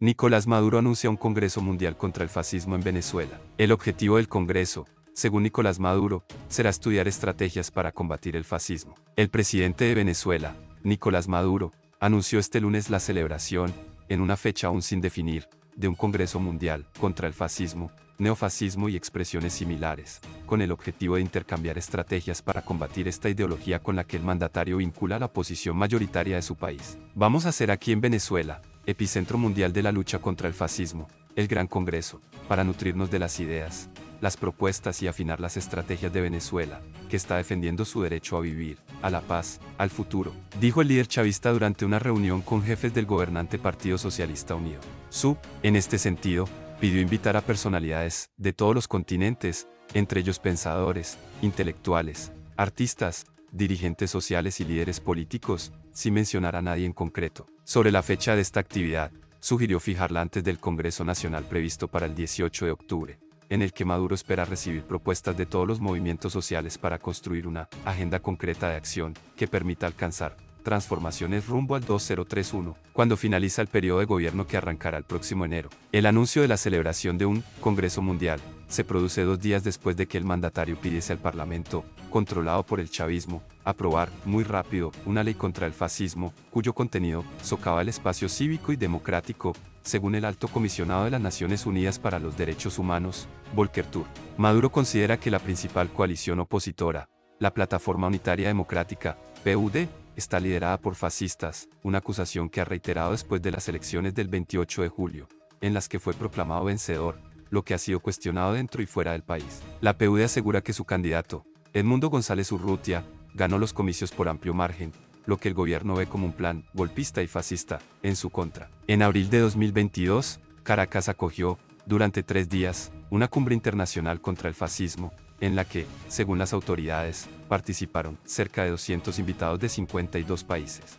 Nicolás Maduro anuncia un Congreso Mundial contra el Fascismo en Venezuela. El objetivo del Congreso, según Nicolás Maduro, será estudiar estrategias para combatir el fascismo. El presidente de Venezuela, Nicolás Maduro, anunció este lunes la celebración, en una fecha aún sin definir, de un Congreso Mundial contra el fascismo, neofascismo y expresiones similares, con el objetivo de intercambiar estrategias para combatir esta ideología con la que el mandatario vincula la posición mayoritaria de su país. Vamos a hacer aquí en Venezuela, epicentro mundial de la lucha contra el fascismo, el Gran Congreso, para nutrirnos de las ideas, las propuestas y afinar las estrategias de Venezuela, que está defendiendo su derecho a vivir, a la paz, al futuro, dijo el líder chavista durante una reunión con jefes del gobernante Partido Socialista Unido. Su, en este sentido, pidió invitar a personalidades de todos los continentes, entre ellos pensadores, intelectuales, artistas, dirigentes sociales y líderes políticos, sin mencionar a nadie en concreto. Sobre la fecha de esta actividad, sugirió fijarla antes del Congreso Nacional previsto para el 18 de octubre, en el que Maduro espera recibir propuestas de todos los movimientos sociales para construir una agenda concreta de acción que permita alcanzar transformaciones rumbo al 2031, cuando finaliza el periodo de gobierno que arrancará el próximo enero. El anuncio de la celebración de un Congreso Mundial se produce dos días después de que el mandatario pidiese al Parlamento, controlado por el chavismo, aprobar, muy rápido, una ley contra el fascismo, cuyo contenido socava el espacio cívico y democrático, según el alto comisionado de las Naciones Unidas para los Derechos Humanos, Volker Turk. Maduro considera que la principal coalición opositora, la Plataforma Unitaria Democrática, PUD, está liderada por fascistas, una acusación que ha reiterado después de las elecciones del 28 de julio, en las que fue proclamado vencedor, lo que ha sido cuestionado dentro y fuera del país. La PUD asegura que su candidato, Edmundo González Urrutia, ganó los comicios por amplio margen, lo que el gobierno ve como un plan golpista y fascista, en su contra. En abril de 2022, Caracas acogió, durante tres días, una cumbre internacional contra el fascismo, en la que, según las autoridades, participaron cerca de 200 invitados de 52 países.